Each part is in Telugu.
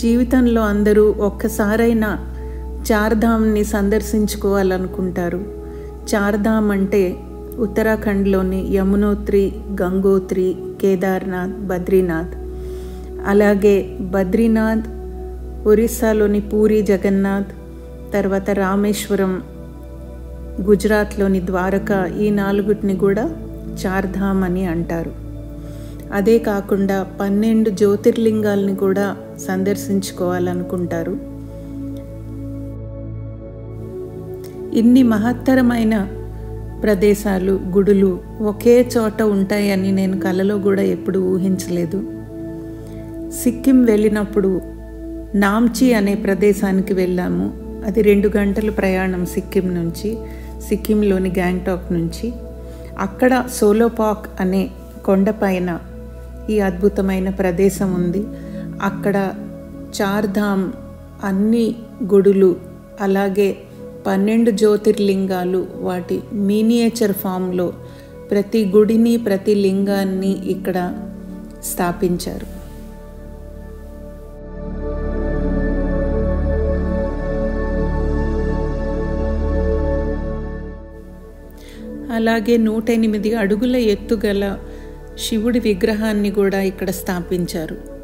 జీవితంలో అందరూ ఒక్కసారైనా చార్ధామ్ని సందర్శించుకోవాలనుకుంటారు. చార్ధామ్ అంటే ఉత్తరాఖండ్లోని యమునోత్రి గంగోత్రి కేదార్నాథ్ బద్రీనాథ్. అలాగే బద్రీనాథ్ ఒరిస్సాలోని పూరి జగన్నాథ్ తర్వాత రామేశ్వరం గుజరాత్లోని ద్వారకా ఈ నాలుగుటిని కూడా చార్ధామ్ అని అంటారు. అదే కాకుండా పన్నెండు జ్యోతిర్లింగాల్ని కూడా సందర్శించుకోవాలనుకుంటారు. ఇన్ని మహత్తరమైన ప్రదేశాలు గుడులు ఒకే చోట ఉంటాయని నేను కలలో కూడా ఎప్పుడు ఊహించలేదు. సిక్కిం వెళ్ళినప్పుడు నామ్చి అనే ప్రదేశానికి వెళ్ళాము. అది రెండు గంటలు ప్రయాణం సిక్కిం నుంచి సిక్కింలోని గ్యాంగ్టాక్ నుంచి. అక్కడ సోలోపాక్ అనే కొండపైన ఈ అద్భుతమైన ప్రదేశం ఉంది. అక్కడ చార్ధామ్ అన్ని గుడులు అలాగే పన్నెండు జ్యోతిర్లింగాలు వాటి మీనియేచర్ ఫామ్లో ప్రతి గుడిని ప్రతి లింగాన్ని ఇక్కడ స్థాపించారు. అలాగే నూట ఎనిమిది అడుగుల ఎత్తుగల శివుడి విగ్రహాన్ని కూడా ఇక్కడ స్థాపించారు.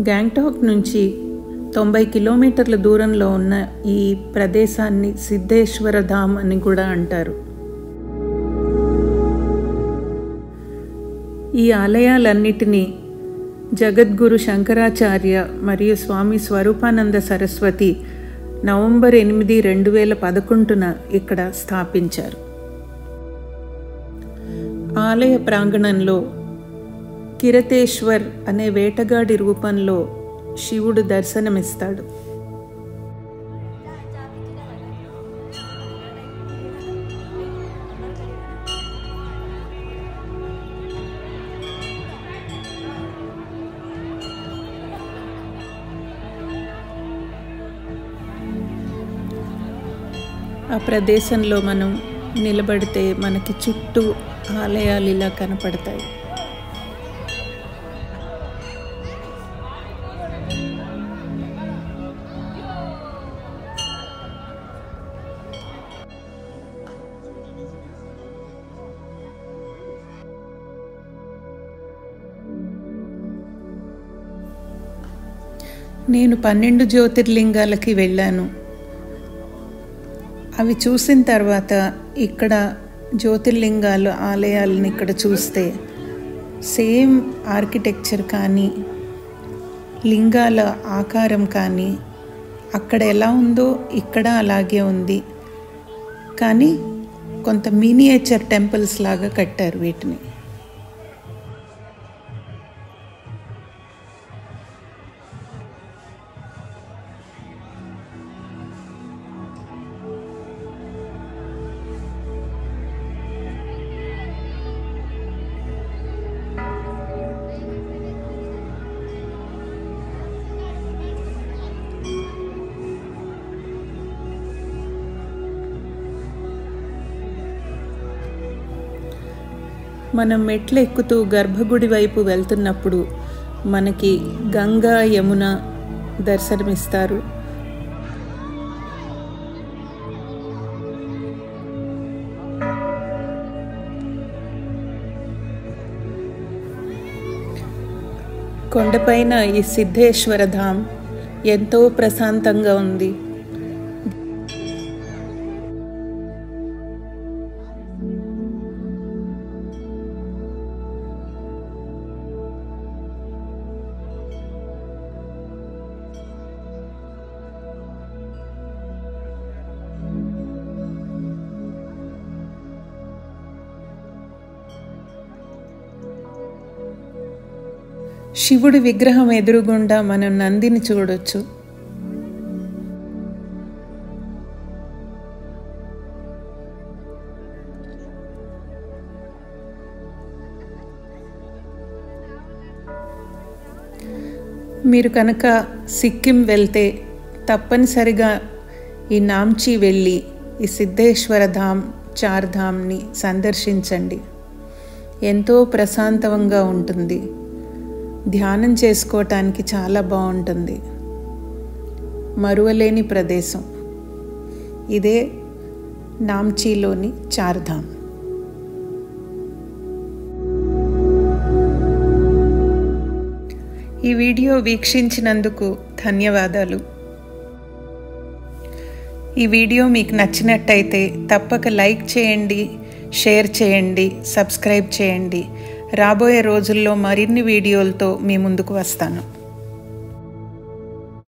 గ్యాంగ్టాక్ నుంచి తొంభై కిలోమీటర్ల దూరంలో ఉన్న ఈ ప్రదేశాన్ని సిద్ధేశ్వర ధామ్ అని కూడా అంటారు. ఈ ఆలయాలన్నిటినీ జగద్గురు శంకరాచార్య మరియు స్వామి స్వరూపానంద సరస్వతి నవంబర్ ఎనిమిది రెండు వేల పదకొండున ఇక్కడ స్థాపించారు. ఆలయ ప్రాంగణంలో కిరతేశ్వర్ అనే వేటగాడి రూపంలో శివుడు దర్శనమిస్తాడు. ఆ ప్రదేశంలో మనం నిలబడితే మనకి చుట్టూ ఆలయాలు ఇలా కనపడతాయి. నేను పన్నెండు జ్యోతిర్లింగాలకి వెళ్ళాను. అవి చూసిన తర్వాత ఇక్కడ జ్యోతిర్లింగాలు ఆలయాలను ఇక్కడ చూస్తే సేమ్ ఆర్కిటెక్చర్ కానీ లింగాల ఆకారం కానీ అక్కడ ఎలా ఉందో ఇక్కడ అలాగే ఉంది. కానీ కొంత మినియేచర్ టెంపుల్స్ లాగా కట్టారు వీటిని. మనం మెట్లు ఎక్కుతూ గర్భగుడి వైపు వెళ్తున్నప్పుడు మనకి గంగా యమున దర్శనమిస్తారు. కొండపైన ఈ సిద్ధేశ్వర ధామ్ ఎంతో ప్రశాంతంగా ఉంది. శివుడి విగ్రహం ఎదురుగుండా మనం నందిని చూడొచ్చు. మీరు కనుక సిక్కిం వెళ్తే తప్పనిసరిగా ఈ నామ్చి వెళ్ళి ఈ సిద్ధేశ్వర ధామ్ చార్ధామ్ని సందర్శించండి. ఎంతో ప్రశాంతంగా ఉంటుంది. ధ్యానం చేసుకోవటానికి చాలా బాగుంటుంది. మరువలేని ప్రదేశం. ఇదే నామ్చీలోని చార్ధామ్. ఈ వీడియో వీక్షించినందుకు ధన్యవాదాలు. ఈ వీడియో మీకు నచ్చినట్టయితే తప్పక లైక్ చేయండి షేర్ చేయండి సబ్స్క్రైబ్ చేయండి. రాబోయే రోజుల్లో మరిన్ని వీడియోలతో మీ ముందుకు వస్తాను.